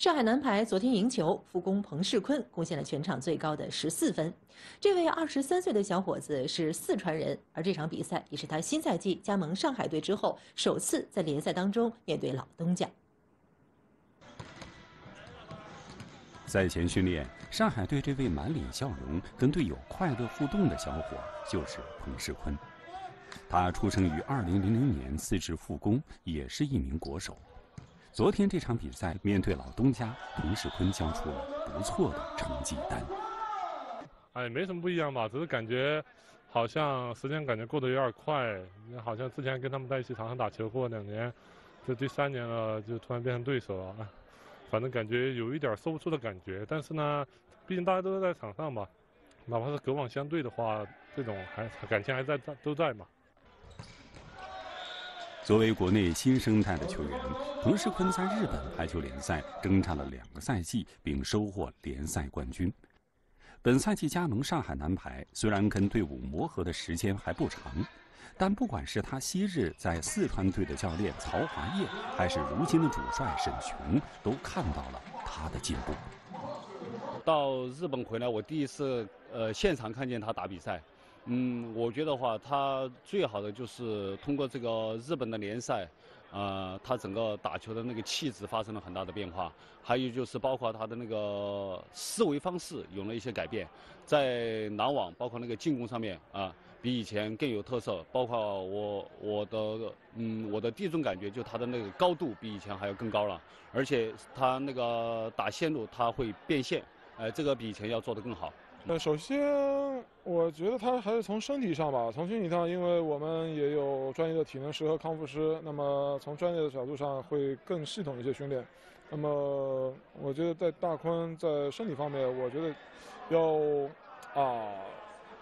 上海男排昨天赢球，副攻彭世坤贡献了全场最高的十四分。这位二十三岁的小伙子是四川人，而这场比赛也是他新赛季加盟上海队之后首次在联赛当中面对老东家。赛前训练，上海队这位满脸笑容、跟队友快乐互动的小伙就是彭世坤。他出生于二零零零年，四支副攻，也是一名国手。昨天这场比赛，面对老东家，彭世坤交出了不错的成绩单。哎，没什么不一样吧，只是感觉好像时间感觉过得有点快，好像之前跟他们在一起场上打球过两年，这第三年了，就突然变成对手了。反正感觉有一点说不出的感觉，但是呢，毕竟大家都在场上嘛，哪怕是隔网相对的话，这种还感情还在在都在嘛。作为国内新生代的球员，彭世坤在日本排球联赛征战了两个赛季，并收获联赛冠军。本赛季加盟上海男排，虽然跟队伍磨合的时间还不长。但不管是他昔日在四川队的教练曹华业，还是如今的主帅沈雄，都看到了他的进步。到日本回来，我第一次呃现场看见他打比赛，嗯，我觉得话他最好的就是通过这个日本的联赛，呃，他整个打球的那个气质发生了很大的变化，还有就是包括他的那个思维方式有了一些改变，在拦网包括那个进攻上面啊。比以前更有特色，包括我我的嗯我的第一种感觉，就他的那个高度比以前还要更高了，而且他那个打线路他会变线，呃，这个比以前要做得更好。呃，首先我觉得他还是从身体上吧，从心理上，因为我们也有专业的体能师和康复师，那么从专业的角度上会更系统一些训练。那么我觉得在大坤在身体方面，我觉得要啊。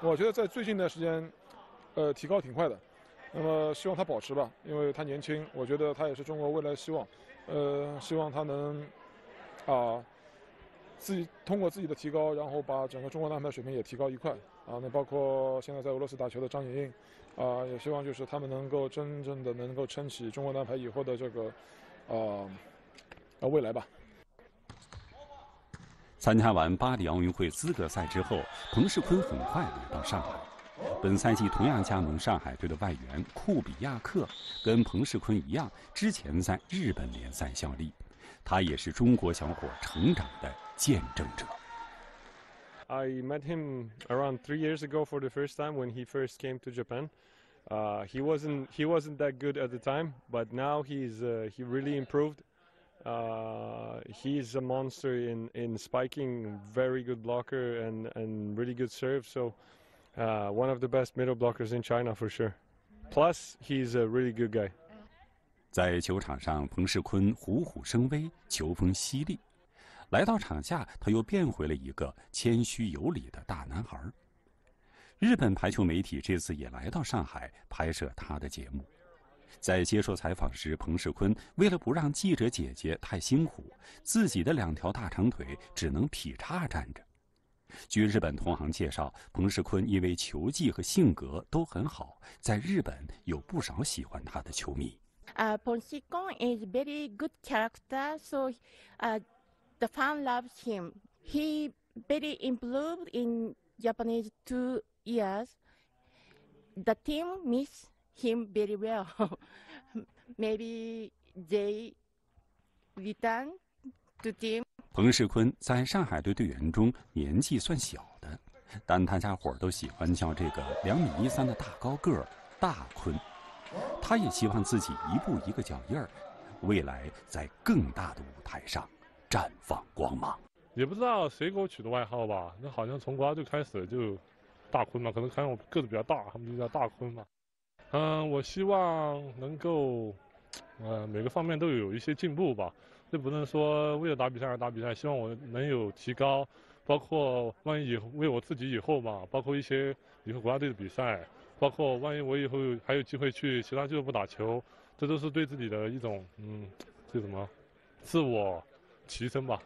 我觉得在最近的时间，呃，提高挺快的。那么希望他保持吧，因为他年轻，我觉得他也是中国未来希望。呃，希望他能啊，自己通过自己的提高，然后把整个中国男排水平也提高一块。啊，那包括现在在俄罗斯打球的张莹莹，啊，也希望就是他们能够真正的能够撑起中国男排以后的这个啊啊未来吧。参加完巴黎奥运会资格赛之后，彭世坤很快来到上海。本赛季同样加盟上海队的外援库比亚克，跟彭世坤一样，之前在日本联赛效力。他也是中国小伙成长的见证者。I met him around three years ago for the first time when he first came to Japan. Uh, he wasn't he wasn't that good at the time, but now he's uh, he really improved. Uh, he's a monster in, in spiking, very good blocker and, and really good serve. So uh, one of the best middle blockers in China for sure. Plus, he's a really good guy. 在球场上，彭世坤虎虎生威，球风犀利； 来到场下，他又变回了一个谦虚有礼的大男孩。日本排球媒体这次也来到上海拍摄他的节目。在接受采访时，彭世坤为了不让记者姐姐太辛苦，自己的两条大长腿只能劈叉站着。据日本同行介绍，彭世坤因为球技和性格都很好，在日本有不少喜欢他的球迷。Uh, Ponsikon is very good character, so uh, the fan loves him. He very improved in Japanese two years. The team miss him very well. Maybe they return to team. 彭世坤在上海队队员中年纪算小的，但大家伙都喜欢叫这个两米一三的大高个大坤。他也希望自己一步一个脚印儿，未来在更大的舞台上绽放光芒。也不知道谁给我取的外号吧，那好像从国家队开始就大坤嘛，可能看我个子比较大，他们就叫大坤嘛。嗯，我希望能够，呃，每个方面都有一些进步吧。这不能说为了打比赛而打比赛，希望我能有提高，包括万一以后为我自己以后嘛，包括一些以后国家队的比赛，包括万一我以后还有机会去其他俱乐部打球，这都是对自己的一种，嗯，这什么，自我提升吧。